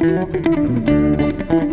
Música